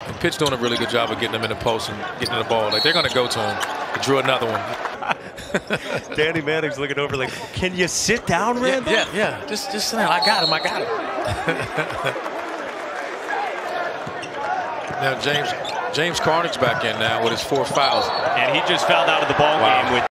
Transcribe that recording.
And Pitt's doing a really good job of getting them in the post and getting the ball. Like they're going to go to him. Drew another one. Danny Manning's looking over like, can you sit down, Randall? Yeah, yeah, yeah. Just, just sit down. I got him. I got him. now James, James Karnik back in now with his four fouls. And he just fouled out of the ball Wow. game with